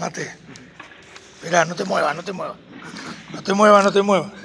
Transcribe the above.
Mate, espera, no te muevas, no te muevas. No te muevas, no te muevas.